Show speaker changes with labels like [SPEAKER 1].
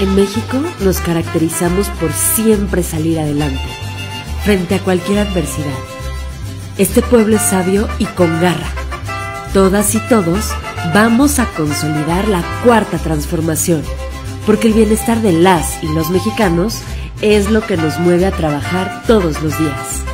[SPEAKER 1] En México nos caracterizamos por siempre salir adelante, frente a cualquier adversidad. Este pueblo es sabio y con garra. Todas y todos vamos a consolidar la cuarta transformación, porque el bienestar de las y los mexicanos es lo que nos mueve a trabajar todos los días.